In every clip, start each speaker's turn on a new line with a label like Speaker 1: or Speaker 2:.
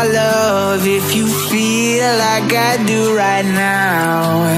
Speaker 1: My love, if you feel like I do right now,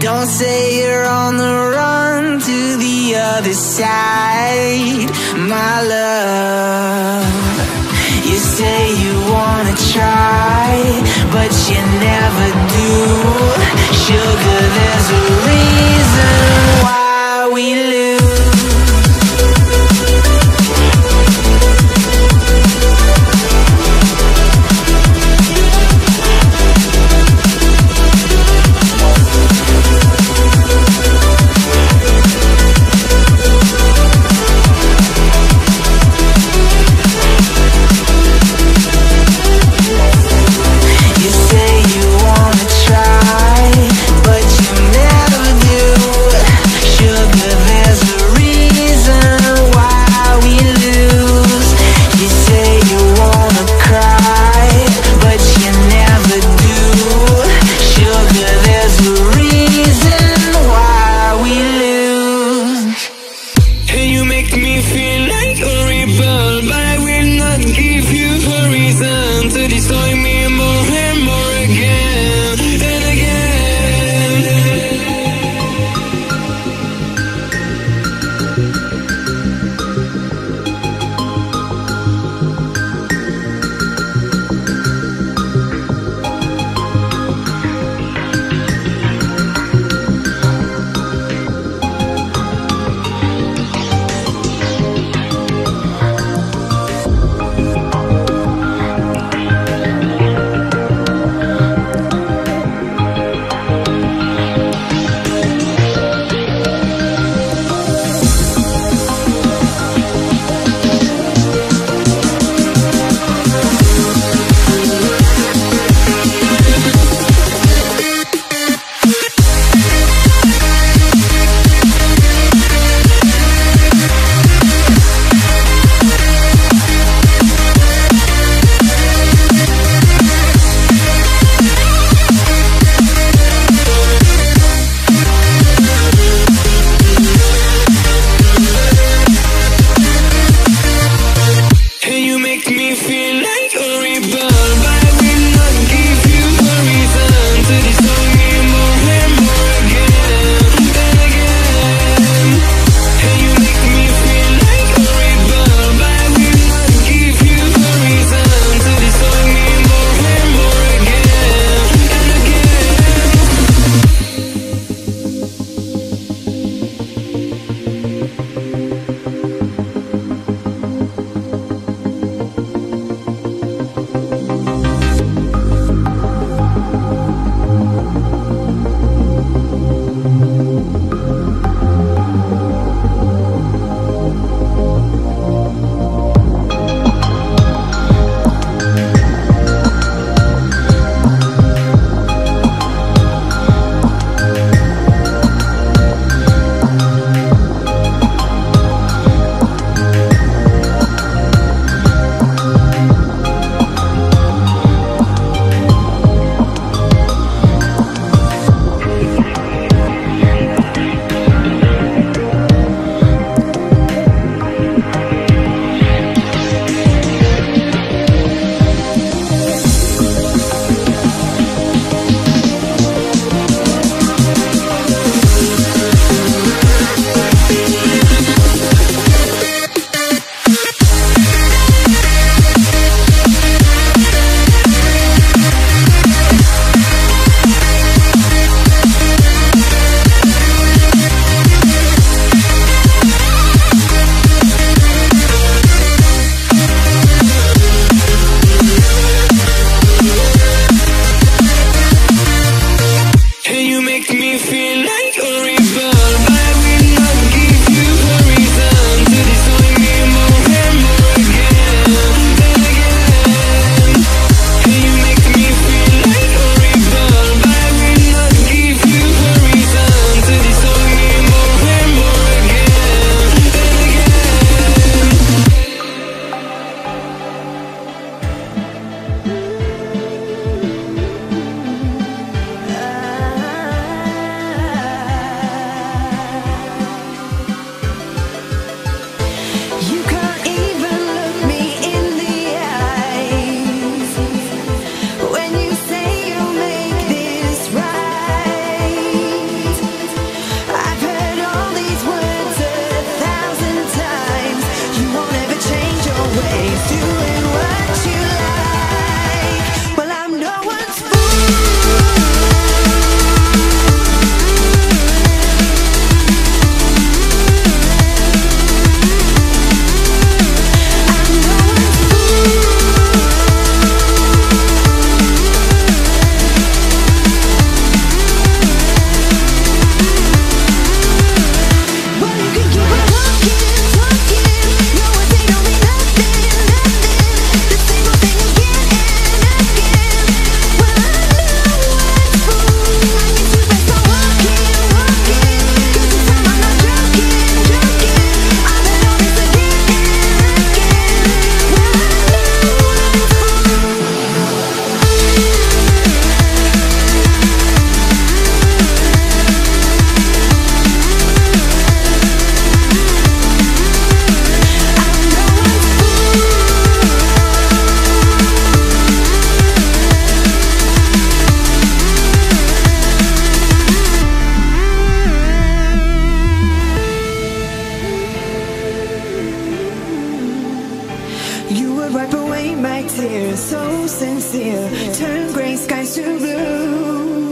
Speaker 1: don't say you're on the run to the other side. My love, you say you wanna try, but you never do. Sugar,
Speaker 2: would wipe away my tears, so sincere. Turn gray skies to blue.